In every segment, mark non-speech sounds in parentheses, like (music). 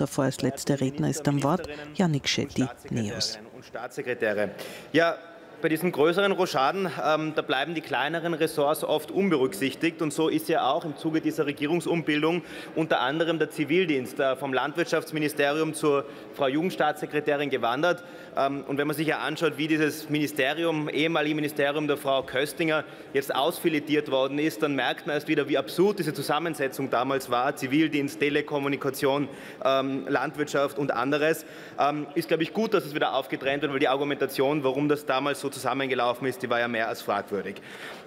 und davor als letzter Redner ist am Wort Janik Schetti, NEOS. Staatssekretäre. Ja, bei diesen größeren Rochaden, ähm, da bleiben die kleineren Ressorts oft unberücksichtigt. Und so ist ja auch im Zuge dieser Regierungsumbildung unter anderem der Zivildienst äh, vom Landwirtschaftsministerium zur Frau Jugendstaatssekretärin gewandert. Ähm, und wenn man sich ja anschaut, wie dieses Ministerium, ehemalige Ministerium der Frau Köstinger, jetzt ausfiletiert worden ist, dann merkt man erst wieder, wie absurd diese Zusammensetzung damals war. Zivildienst, Telekommunikation, ähm, Landwirtschaft und anderes. Ähm, ist, glaube ich, gut, dass es wieder aufgetrennt wird, weil die Argumentation, warum das damals so zusammengelaufen ist, die war ja mehr als fragwürdig.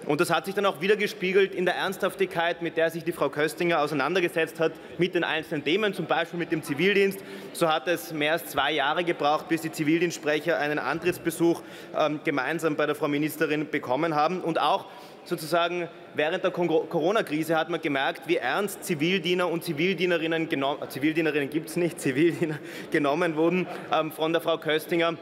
Und das hat sich dann auch wieder gespiegelt in der Ernsthaftigkeit, mit der sich die Frau Köstinger auseinandergesetzt hat mit den einzelnen Themen, zum Beispiel mit dem Zivildienst. So hat es mehr als zwei Jahre gebraucht, bis die Zivildienstsprecher einen Antrittsbesuch ähm, gemeinsam bei der Frau Ministerin bekommen haben. Und auch sozusagen während der Corona-Krise hat man gemerkt, wie ernst Zivildiener und Zivildienerinnen, Zivildienerinnen gibt es nicht, (laughs) Zivildiener genommen wurden ähm, von der Frau Köstinger.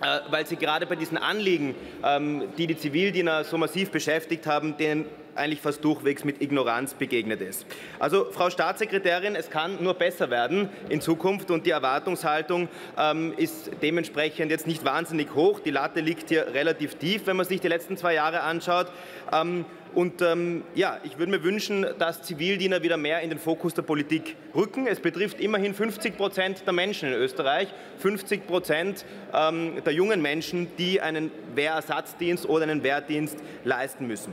Äh, weil sie gerade bei diesen Anliegen, ähm, die die Zivildiener so massiv beschäftigt haben, denen eigentlich fast durchwegs mit Ignoranz begegnet ist. Also Frau Staatssekretärin, es kann nur besser werden in Zukunft und die Erwartungshaltung ähm, ist dementsprechend jetzt nicht wahnsinnig hoch. Die Latte liegt hier relativ tief, wenn man sich die letzten zwei Jahre anschaut. Ähm, und ähm, ja, ich würde mir wünschen, dass Zivildiener wieder mehr in den Fokus der Politik rücken. Es betrifft immerhin 50 Prozent der Menschen in Österreich, 50 Prozent ähm, der jungen Menschen, die einen Wehrersatzdienst oder einen Wehrdienst leisten müssen.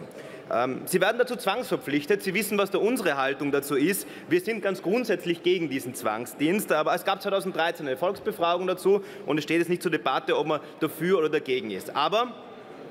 Ähm, Sie werden dazu zwangsverpflichtet. Sie wissen, was da unsere Haltung dazu ist. Wir sind ganz grundsätzlich gegen diesen Zwangsdienst. Aber es gab 2013 eine Volksbefragung dazu und es steht jetzt nicht zur Debatte, ob man dafür oder dagegen ist. Aber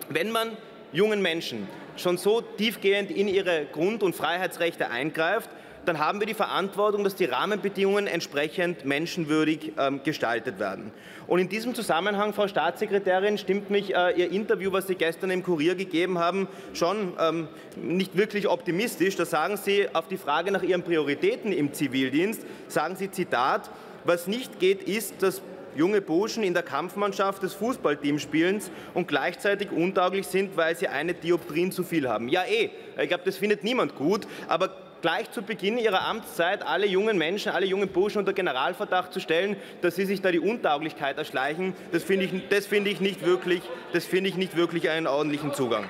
wenn man jungen Menschen schon so tiefgehend in ihre Grund- und Freiheitsrechte eingreift, dann haben wir die Verantwortung, dass die Rahmenbedingungen entsprechend menschenwürdig ähm, gestaltet werden. Und in diesem Zusammenhang, Frau Staatssekretärin, stimmt mich äh, Ihr Interview, was Sie gestern im Kurier gegeben haben, schon ähm, nicht wirklich optimistisch. Da sagen Sie auf die Frage nach Ihren Prioritäten im Zivildienst, sagen Sie Zitat, was nicht geht, ist, dass junge Burschen in der Kampfmannschaft des Fußballteams spielen und gleichzeitig untauglich sind, weil sie eine Dioptrin zu viel haben. Ja eh, ich glaube, das findet niemand gut, aber gleich zu Beginn ihrer Amtszeit alle jungen Menschen, alle jungen Burschen unter Generalverdacht zu stellen, dass sie sich da die Untauglichkeit erschleichen, das finde ich, find ich, nicht wirklich, das find ich nicht wirklich einen ordentlichen Zugang.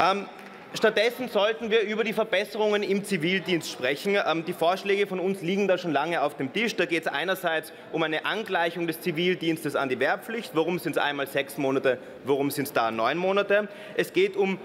Ähm, Stattdessen sollten wir über die Verbesserungen im Zivildienst sprechen. Ähm, die Vorschläge von uns liegen da schon lange auf dem Tisch. Da geht es einerseits um eine Angleichung des Zivildienstes an die Wehrpflicht. Warum sind es einmal sechs Monate, warum sind es da neun Monate? Es geht um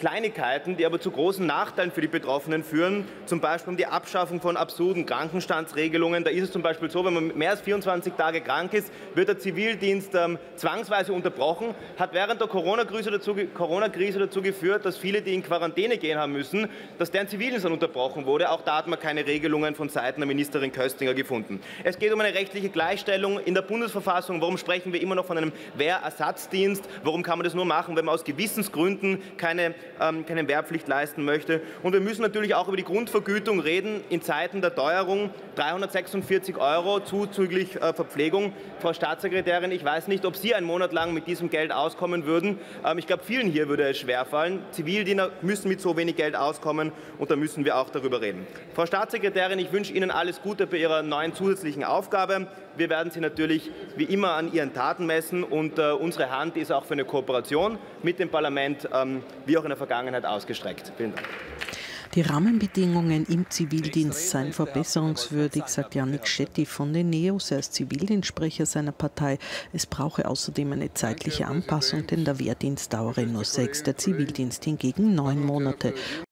Kleinigkeiten, die aber zu großen Nachteilen für die Betroffenen führen, zum Beispiel um die Abschaffung von absurden Krankenstandsregelungen. Da ist es zum Beispiel so, wenn man mehr als 24 Tage krank ist, wird der Zivildienst ähm, zwangsweise unterbrochen, hat während der Corona-Krise dazu, Corona dazu geführt, dass viele, die in Quarantäne gehen haben müssen, dass deren Zivildienst dann unterbrochen wurde. Auch da hat man keine Regelungen von Seiten der Ministerin Köstinger gefunden. Es geht um eine rechtliche Gleichstellung in der Bundesverfassung. Warum sprechen wir immer noch von einem Wehrersatzdienst? Warum kann man das nur machen, wenn man aus Gewissensgründen keine ähm, keine Wehrpflicht leisten möchte. Und wir müssen natürlich auch über die Grundvergütung reden in Zeiten der Teuerung. 346 Euro zuzüglich äh, Verpflegung. Frau Staatssekretärin, ich weiß nicht, ob Sie einen Monat lang mit diesem Geld auskommen würden. Ähm, ich glaube, vielen hier würde es schwerfallen. Zivildiener müssen mit so wenig Geld auskommen und da müssen wir auch darüber reden. Frau Staatssekretärin, ich wünsche Ihnen alles Gute bei Ihrer neuen zusätzlichen Aufgabe. Wir werden Sie natürlich wie immer an Ihren Taten messen und äh, unsere Hand ist auch für eine Kooperation mit dem Parlament ähm, wie auch in der Vergangenheit ausgestreckt. Vielen Dank. Die Rahmenbedingungen im Zivildienst seien verbesserungswürdig, sagt Janik Schetti von den NEOS. Er ist Zivildienstsprecher seiner Partei. Es brauche außerdem eine zeitliche Anpassung, denn der Wehrdienst dauere nur sechs, der Zivildienst hingegen neun Monate.